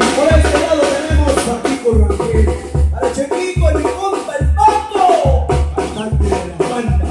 Por ese lado tenemos a Pico Ranquel. al Chiquito ni Punta el Pato! ¡Bastante de la falta!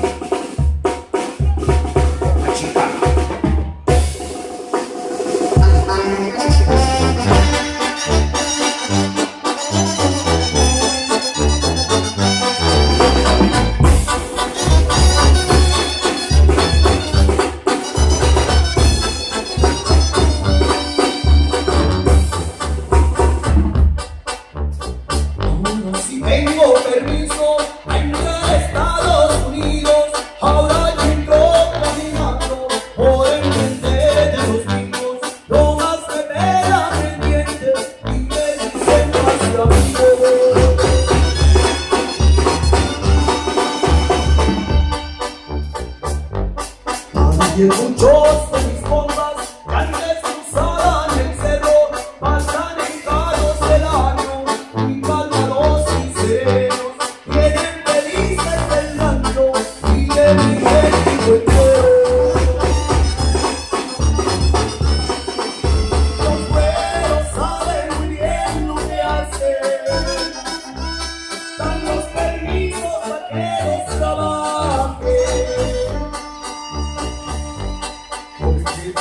escuchó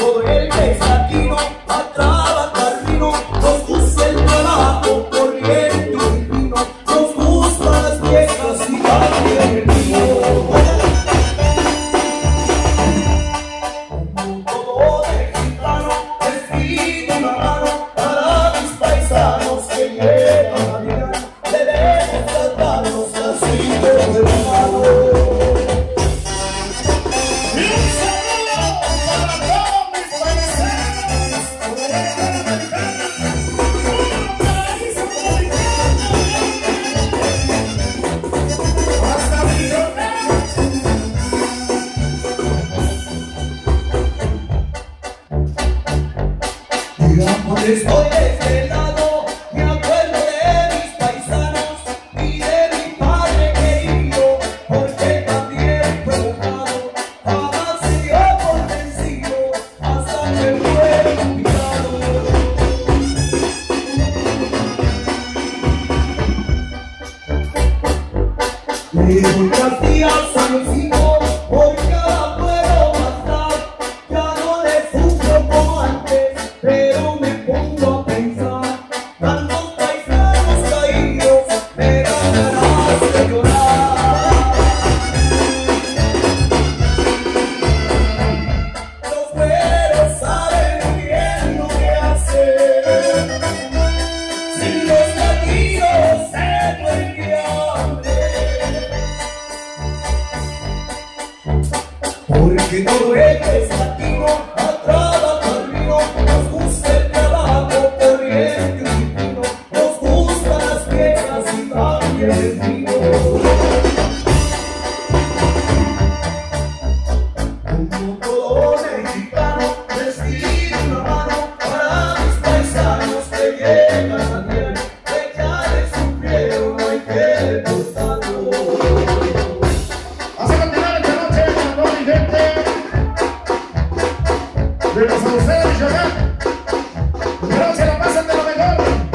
todo el que está aquí no a trabajar vino, nos gusta el trabajo corriente y vino, nos gustan las viejas y también el vino. Todo mexicano, es una mano para mis paisanos que Estoy de este lado, me acuerdo de mis paisanos y de mi padre querido, porque también provocado, jamás se por vencido, hasta que fue invitado. Le doy gracias a los hijos. que no duele castigo, a trabajar conmigo, nos gusta el trabajo corriente y nos gustan las piezas y también el vino. Como todo mexicano, destino una mano para mis paisanos que llegan a nieve, que ya les sufrieron, no hay que de los abuseros y acá. Pero se la pasan de lo mejor.